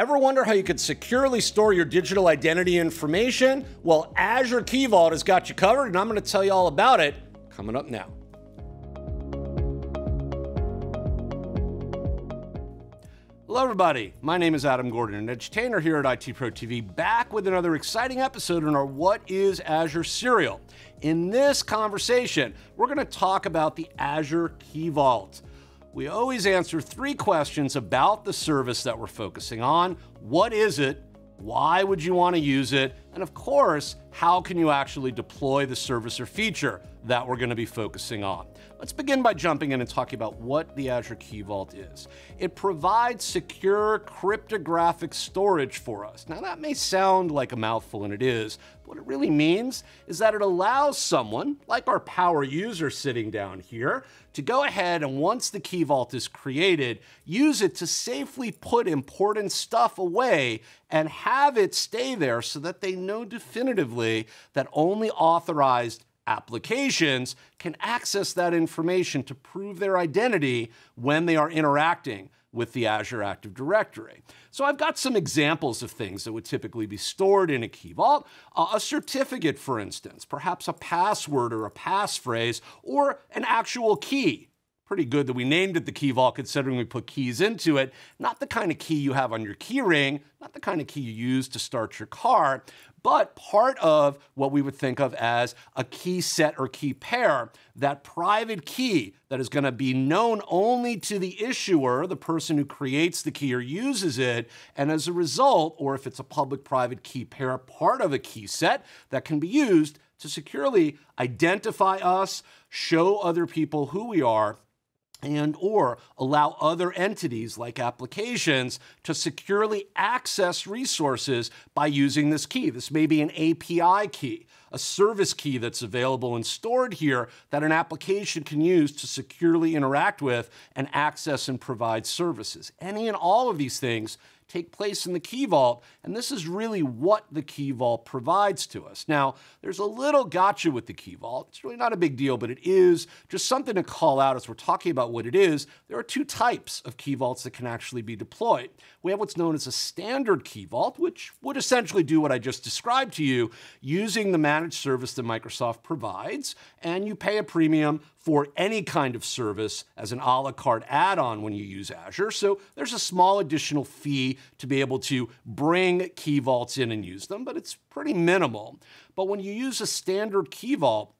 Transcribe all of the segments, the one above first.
Ever wonder how you could securely store your digital identity information? Well, Azure Key Vault has got you covered, and I'm going to tell you all about it coming up now. Hello, everybody. My name is Adam Gordon, an edutainer here at IT Pro TV, back with another exciting episode in our What is Azure serial. In this conversation, we're going to talk about the Azure Key Vault we always answer three questions about the service that we're focusing on. What is it? Why would you want to use it? And of course, how can you actually deploy the service or feature that we're going to be focusing on? Let's begin by jumping in and talking about what the Azure Key Vault is. It provides secure cryptographic storage for us. Now, that may sound like a mouthful, and it is. but What it really means is that it allows someone, like our power user sitting down here, to go ahead and once the Key Vault is created, use it to safely put important stuff away and have it stay there so that they know definitively that only authorized applications can access that information to prove their identity when they are interacting with the Azure Active Directory. So I've got some examples of things that would typically be stored in a Key Vault. A certificate, for instance, perhaps a password or a passphrase, or an actual key pretty good that we named it the key vault considering we put keys into it. Not the kind of key you have on your key ring, not the kind of key you use to start your car, but part of what we would think of as a key set or key pair, that private key that is going to be known only to the issuer, the person who creates the key or uses it, and as a result, or if it's a public private key pair, part of a key set that can be used to securely identify us, show other people who we are, and or allow other entities like applications to securely access resources by using this key. This may be an API key, a service key that's available and stored here that an application can use to securely interact with and access and provide services. Any and all of these things take place in the Key Vault, and this is really what the Key Vault provides to us. Now, there's a little gotcha with the Key Vault. It's really not a big deal, but it is just something to call out as we're talking about what it is. There are two types of Key Vaults that can actually be deployed. We have what's known as a standard Key Vault, which would essentially do what I just described to you using the managed service that Microsoft provides, and you pay a premium for any kind of service as an a la carte add on when you use Azure. So there's a small additional fee to be able to bring key vaults in and use them, but it's pretty minimal. But when you use a standard key vault,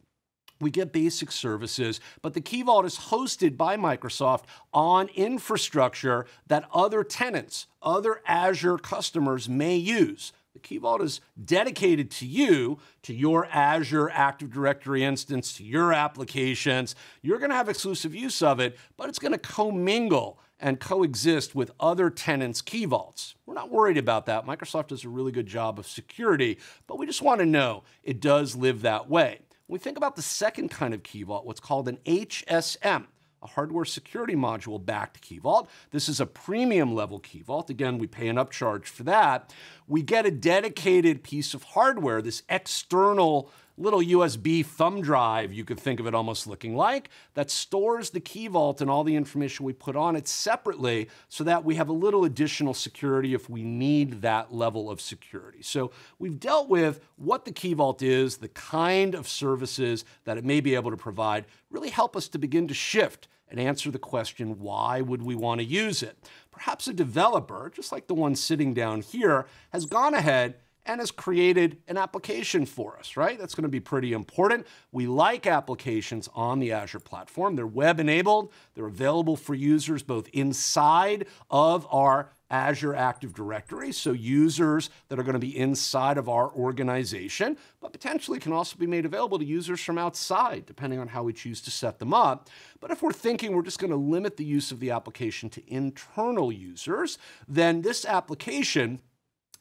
we get basic services, but the Key Vault is hosted by Microsoft on infrastructure that other tenants, other Azure customers may use. The Key Vault is dedicated to you, to your Azure Active Directory instance, to your applications. You're going to have exclusive use of it, but it's going to commingle and coexist with other tenants' key vaults. We're not worried about that. Microsoft does a really good job of security, but we just want to know it does live that way. When we think about the second kind of key vault, what's called an HSM, a hardware security module backed key vault. This is a premium level key vault. Again, we pay an upcharge for that. We get a dedicated piece of hardware, this external little USB thumb drive, you could think of it almost looking like, that stores the key vault and all the information we put on it separately so that we have a little additional security if we need that level of security. So we've dealt with what the key vault is, the kind of services that it may be able to provide, really help us to begin to shift and answer the question, why would we want to use it? Perhaps a developer, just like the one sitting down here, has gone ahead and has created an application for us, right? That's going to be pretty important. We like applications on the Azure platform. They're web enabled, they're available for users both inside of our Azure Active Directory, so users that are going to be inside of our organization, but potentially can also be made available to users from outside, depending on how we choose to set them up. But if we're thinking we're just going to limit the use of the application to internal users, then this application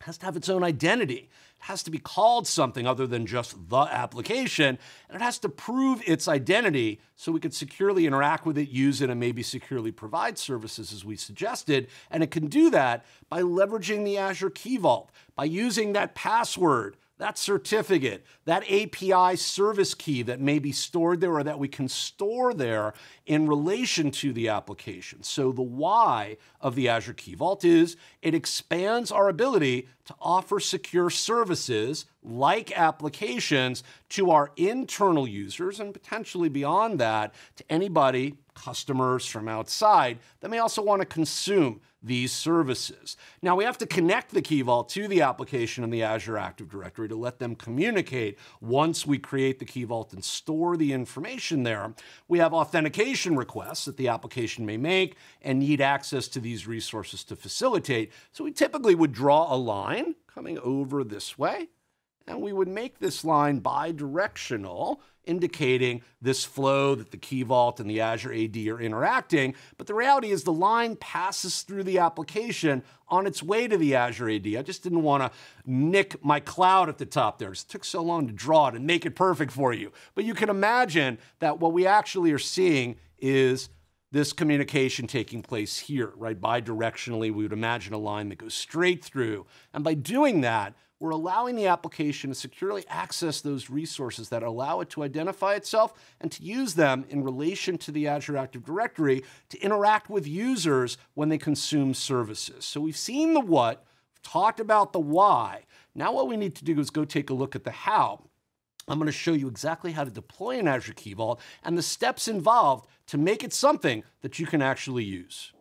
has to have its own identity. It has to be called something other than just the application, and it has to prove its identity so we can securely interact with it, use it, and maybe securely provide services as we suggested. And it can do that by leveraging the Azure Key Vault, by using that password that certificate, that API service key that may be stored there or that we can store there in relation to the application. So the why of the Azure Key Vault is it expands our ability to offer secure services like applications to our internal users and potentially beyond that to anybody, customers from outside that may also want to consume these services. Now we have to connect the Key Vault to the application in the Azure Active Directory to let them communicate once we create the Key Vault and store the information there. We have authentication requests that the application may make and need access to these resources to facilitate. So we typically would draw a line coming over this way and we would make this line bidirectional, indicating this flow that the Key Vault and the Azure AD are interacting. But the reality is the line passes through the application on its way to the Azure AD. I just didn't want to nick my cloud at the top there. It took so long to draw it and make it perfect for you. But you can imagine that what we actually are seeing is this communication taking place here, right? Bidirectionally, we would imagine a line that goes straight through. And by doing that, we're allowing the application to securely access those resources that allow it to identify itself and to use them in relation to the Azure Active Directory to interact with users when they consume services. So we've seen the what, talked about the why. Now what we need to do is go take a look at the how. I'm going to show you exactly how to deploy an Azure Key Vault and the steps involved to make it something that you can actually use.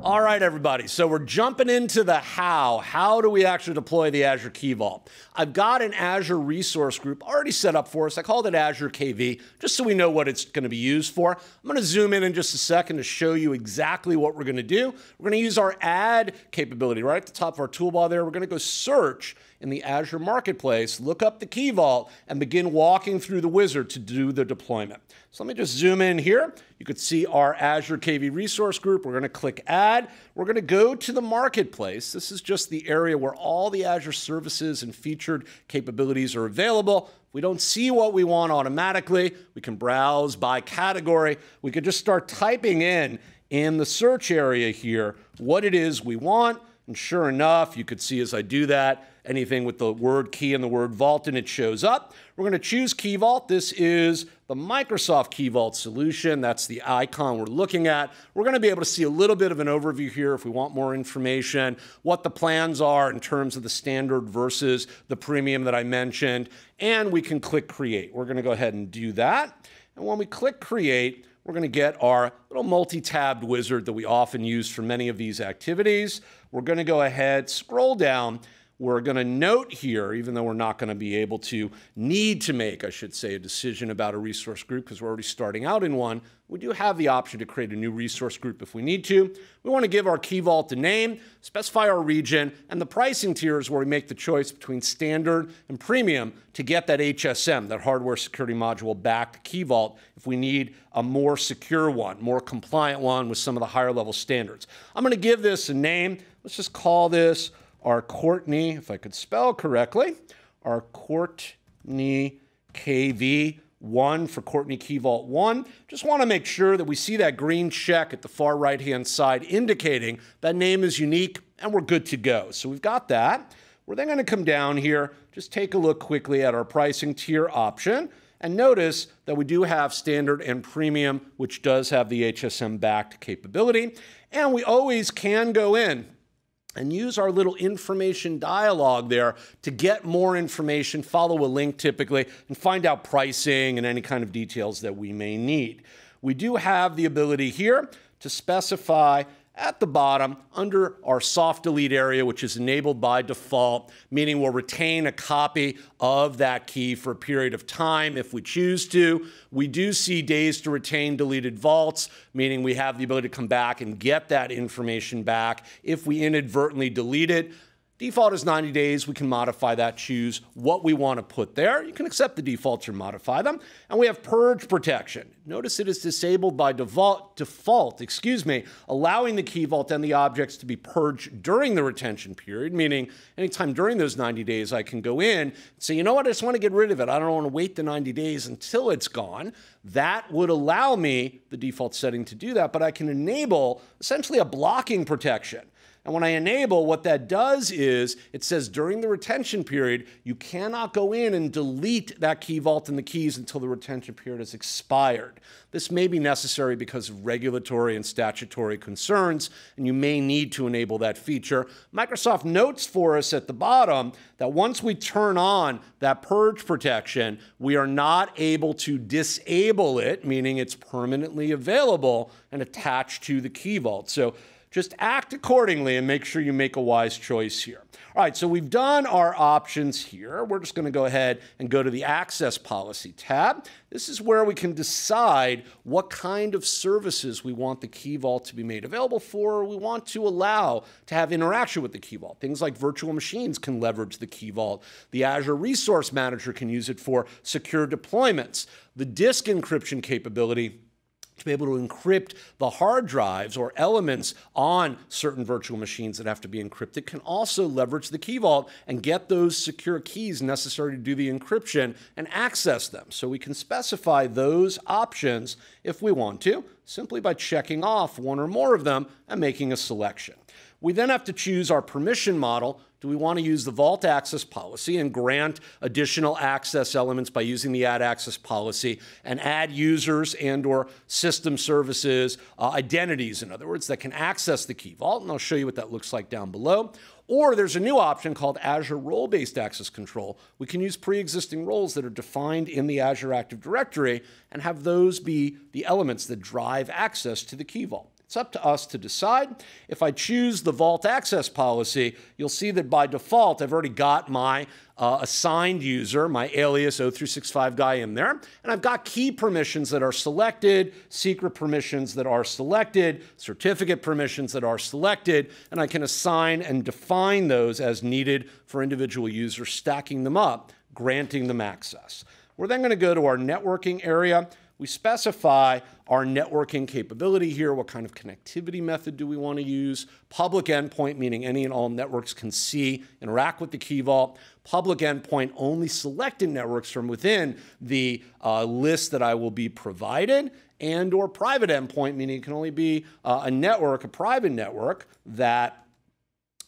All right, everybody. So we're jumping into the how. How do we actually deploy the Azure Key Vault? I've got an Azure resource group already set up for us. I called it Azure KV, just so we know what it's going to be used for. I'm going to zoom in in just a second to show you exactly what we're going to do. We're going to use our add capability right at the top of our toolbar there. We're going to go search in the Azure Marketplace, look up the Key Vault, and begin walking through the wizard to do the deployment. So let me just zoom in here. You could see our Azure KV resource group. We're going to click Add. We're going to go to the Marketplace. This is just the area where all the Azure services and featured capabilities are available. If we don't see what we want automatically, we can browse by category. We could just start typing in in the search area here what it is we want. And sure enough, you could see as I do that, anything with the word key and the word vault and it shows up. We're going to choose Key Vault. This is the Microsoft Key Vault solution. That's the icon we're looking at. We're going to be able to see a little bit of an overview here if we want more information, what the plans are in terms of the standard versus the premium that I mentioned, and we can click Create. We're going to go ahead and do that. And when we click Create, we're going to get our little multi-tabbed wizard that we often use for many of these activities. We're going to go ahead, scroll down, we're going to note here, even though we're not going to be able to need to make, I should say, a decision about a resource group because we're already starting out in one, we do have the option to create a new resource group if we need to. We want to give our Key Vault a name, specify our region, and the pricing tiers where we make the choice between standard and premium to get that HSM, that hardware security module back to Key Vault if we need a more secure one, more compliant one with some of the higher level standards. I'm going to give this a name. Let's just call this our Courtney, if I could spell correctly, our Courtney KV. One for Courtney Key Vault 1. Just want to make sure that we see that green check at the far right hand side indicating that name is unique and we're good to go. So we've got that. We're then going to come down here, just take a look quickly at our pricing tier option. And notice that we do have standard and premium, which does have the HSM backed capability. And we always can go in and use our little information dialog there to get more information, follow a link typically, and find out pricing and any kind of details that we may need. We do have the ability here to specify at the bottom under our soft delete area, which is enabled by default, meaning we'll retain a copy of that key for a period of time if we choose to. We do see days to retain deleted vaults, meaning we have the ability to come back and get that information back if we inadvertently delete it. Default is 90 days. We can modify that, choose what we want to put there. You can accept the defaults or modify them. And we have purge protection. Notice it is disabled by default, default, excuse me, allowing the key vault and the objects to be purged during the retention period, meaning anytime during those 90 days I can go in and say, you know what, I just want to get rid of it. I don't want to wait the 90 days until it's gone. That would allow me the default setting to do that, but I can enable essentially a blocking protection. And when I enable, what that does is it says during the retention period, you cannot go in and delete that key vault and the keys until the retention period has expired. This may be necessary because of regulatory and statutory concerns, and you may need to enable that feature. Microsoft notes for us at the bottom that once we turn on that purge protection, we are not able to disable it, meaning it's permanently available and attached to the key vault. So just act accordingly and make sure you make a wise choice here. All right, so we've done our options here. We're just going to go ahead and go to the Access Policy tab. This is where we can decide what kind of services we want the Key Vault to be made available for, we want to allow to have interaction with the Key Vault. Things like virtual machines can leverage the Key Vault. The Azure Resource Manager can use it for secure deployments. The disk encryption capability to be able to encrypt the hard drives or elements on certain virtual machines that have to be encrypted can also leverage the key vault and get those secure keys necessary to do the encryption and access them. So we can specify those options if we want to, simply by checking off one or more of them and making a selection. We then have to choose our permission model. Do we want to use the vault access policy and grant additional access elements by using the add access policy and add users and or system services, uh, identities, in other words, that can access the key vault? And I'll show you what that looks like down below. Or there's a new option called Azure Role-Based Access Control. We can use pre-existing roles that are defined in the Azure Active Directory and have those be the elements that drive access to the key vault. It's up to us to decide. If I choose the Vault Access policy, you'll see that by default, I've already got my uh, assigned user, my alias O365 guy in there, and I've got key permissions that are selected, secret permissions that are selected, certificate permissions that are selected, and I can assign and define those as needed for individual users, stacking them up, granting them access. We're then going to go to our networking area. We specify our networking capability here. What kind of connectivity method do we want to use? Public endpoint, meaning any and all networks can see, interact with the key vault. Public endpoint, only selected networks from within the uh, list that I will be provided. And or private endpoint, meaning it can only be uh, a network, a private network that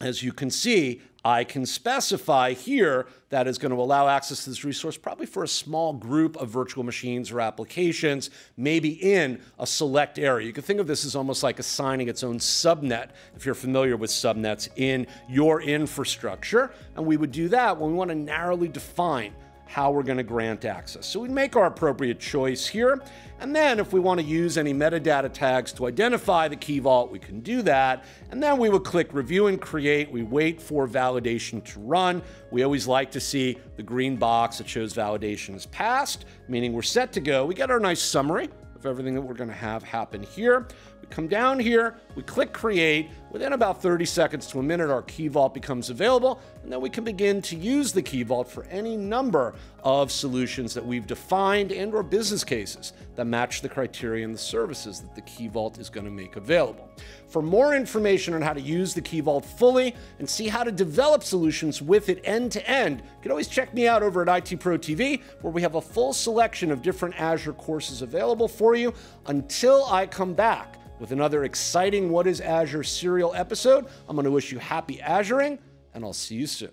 as you can see, I can specify here that is going to allow access to this resource probably for a small group of virtual machines or applications, maybe in a select area. You can think of this as almost like assigning its own subnet, if you're familiar with subnets, in your infrastructure. And we would do that when we want to narrowly define how we're going to grant access. So we make our appropriate choice here. And then if we want to use any metadata tags to identify the key vault, we can do that. And then we would click review and create. We wait for validation to run. We always like to see the green box that shows validation is passed, meaning we're set to go. We get our nice summary of everything that we're going to have happen here. Come down here, we click create. Within about 30 seconds to a minute, our key vault becomes available, and then we can begin to use the key vault for any number of solutions that we've defined and or business cases that match the criteria and the services that the key vault is going to make available. For more information on how to use the key vault fully and see how to develop solutions with it end to end, you can always check me out over at IT Pro TV, where we have a full selection of different Azure courses available for you until I come back with another exciting What is Azure serial episode. I'm going to wish you happy Azuring, and I'll see you soon.